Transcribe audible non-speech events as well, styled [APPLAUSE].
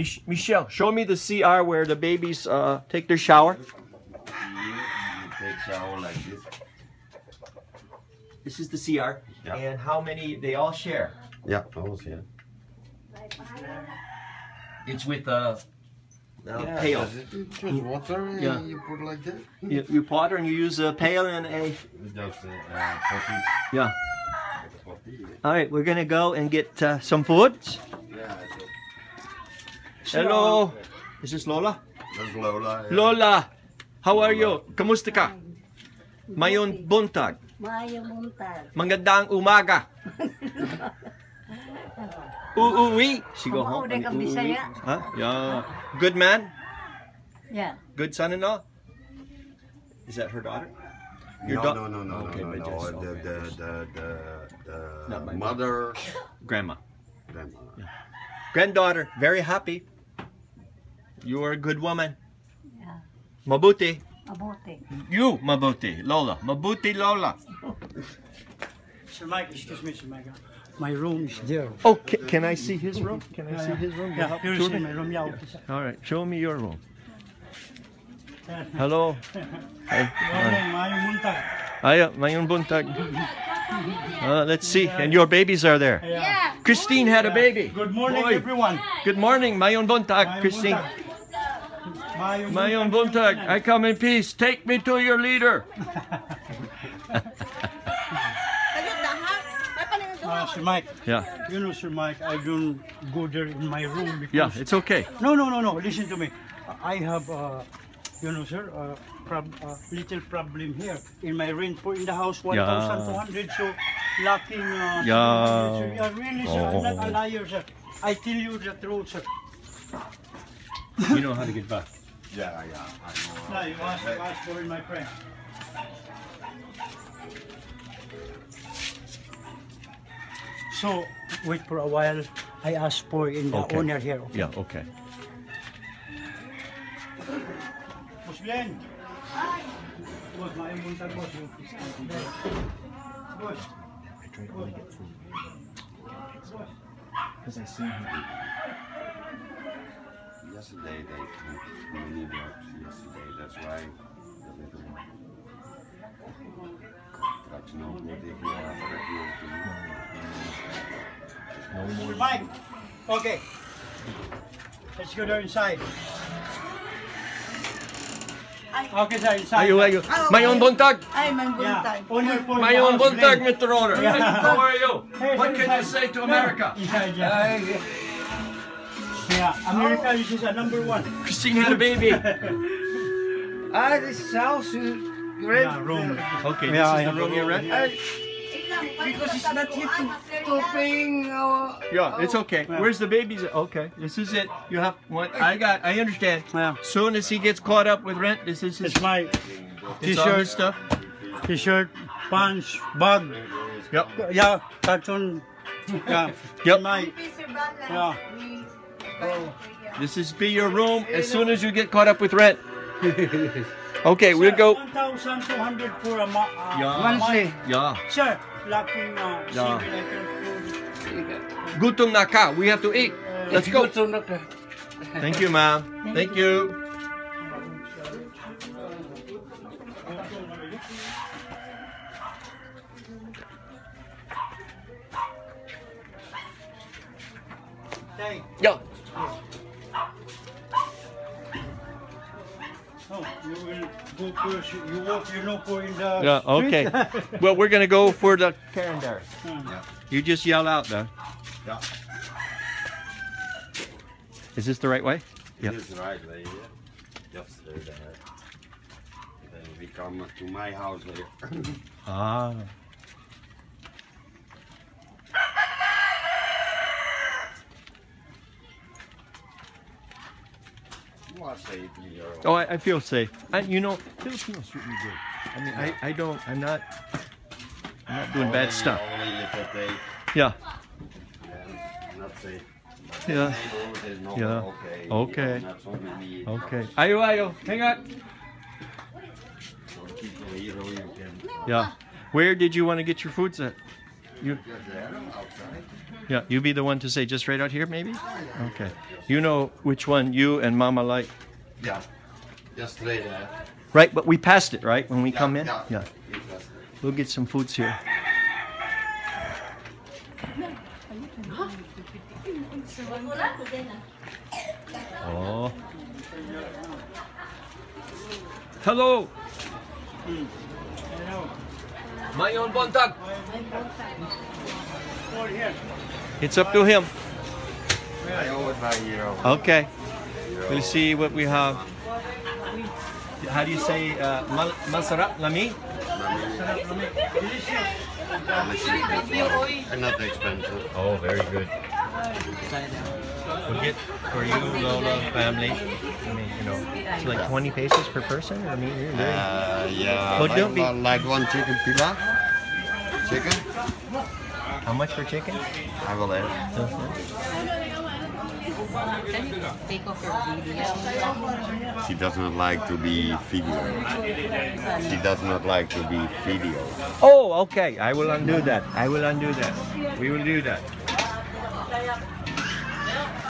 Mich- Michelle, show me the CR where the babies uh, take their shower. You take shower like this. This is the CR. Yeah. And how many they all share? Yeah, almost here. It's with uh, uh, Yeah, pail. just- Just water and Yeah. you put like that. You, you water and you use a pail and a Just uh, yeah. All right, we're gonna go and get uh, some food. Yeah, Hello, is this Lola? that's Lola. yeah. Lola, how are you? Kamusta ka? Mayon buntag. Maya Muntal. Magandang umaga. Uuwi. She go home. Kumauday Bisaya. Huh? Yeah. Good man. Yeah. Good son-in-law. Is that her daughter? Your no, no, no, no, Okay, no, no, just- no. okay. The, the, the, the, the mother. Grandma. Grandma. Granddaughter. Very happy. You are a good woman. Yeah. Mabuti. Mabuti. You, mabuti. Lola. Mabuti, Lola. Sir Mike, excuse me, Sir Mike. My room is there. Oh, ca- can I see his room? Can I see his room? Yeah, here's tour me? my room. Yeah, okay. All right, show me your room. [LAUGHS] Hello. Hey. Morning, Maya Muntal. Buntag. Uh, let's see. And your babies are there. Yeah. Christine had a baby. Good morning, Boy. everyone. Good morning, mayon buntag, Maya Christine. Muntal. Maya Mayon buntag, I come in peace. Take me to your leader. [LAUGHS] Uh, Sir Mike, Yeah, you know, Sir Mike, I don't go there in my room because. yeah, it's okay. No, no, no, no. Listen to me. I have, uh, you know, sir, a prob- uh, little problem here in my rent for in the house, one Yeah. thousand two hundred. So lacking. Uh, Yeah. Sir, yeah, really, sir. I'm not a Oh. liar, sir. I tell you the truth, sir. You know how to get back. Yeah, yeah, I know. No, you ask, you ask for it, my friend. So, wait for a while. I ask for in the Okay. owner here. Okay. Yeah, okay. Boss Glenn. Boss, maimunta boss. Boss. I try to only get food. Because I see him. Yesterday they took many drugs. Yesterday, that's why the little one. Drugs no good if you are pregnant. No more. Mike. Okay. Let's go there inside. Okay, sir, inside. Ayo, ayo. Mayon buntag. Ay, man Yeah. buntag. Owner for the Mayon house, buntag, Glenn. Mr. Owner. Yeah. [LAUGHS] How are you? Hey, What can you say to America? Inside, yeah. Yeah, America is a number one. Christine had a baby. [LAUGHS] Ah, this house is red. Yeah, room. Okay, this Yeah, is I the have room you rent? yeah. Because it's not yet to, to paying our. Yeah, it's okay. Yeah. Where's the babies? Okay, this is it. You have what? I got. I understand. Yeah. Soon as he gets caught up with rent, this is his. It's my It's all his t-shirt, stuff. t-shirt, pants, bag. Yep. Yeah, carton. Yeah. [LAUGHS] Yep. My, yeah. This is be your room as soon as you get caught up with rent. [LAUGHS] Okay, we'll go. 1,200 for a month. uh, Yeah. Monthly. Yeah. Sir, lacking uh, Yeah. single item food. Gutom na ka. We have to eat. Let's go. Ito na ka. Thank you, ma'am. Thank you. Hey, Yeah. You will go first. You walk, you know, for in the Yeah. Okay. [LAUGHS] Well, we're gonna go for the calendar. Hmm. You just yell out, though. Yeah. Is this the right way? Yep. This is right way here. Just there. Then we come to my house here. Ah. What say to your Oh, I, I feel safe. I, you know, Filipinos treat me good. I mean, I, I don't. I'm not. I'm not doing bad stuff. Only if they Yeah. yeah, not safe. Yeah. Neighborhood is not Yeah. Okay. Okay. Not so Okay. Ayo, ayo. Hang on. So people here you can Yeah. Where did you want to get your foods at? You. Yeah, you be the one to say just right out here, maybe. Okay. You know which one you and Mama like, Yeah. Just straight ahead. right? But we passed it, right? When we come in. Yeah. Yeah. We'll get some foods here. Oh. Hello. Mayon Bontag. It's up to him. I always buy euro. Okay. We'll see what we have. How do you say uh, masarap lami? And not expensive. Oh, very good. We'll get for you, Lola, family. I mean, you know, it's like 20 pesos per person. I mean, you're. Uh, yeah. Well, like, don't be- like one chicken pilaf. Chicken? How much for chicken? I will your video. She does not like to be video. She does not like to be video. Oh, okay. I will undo that. I will undo that. We will do that.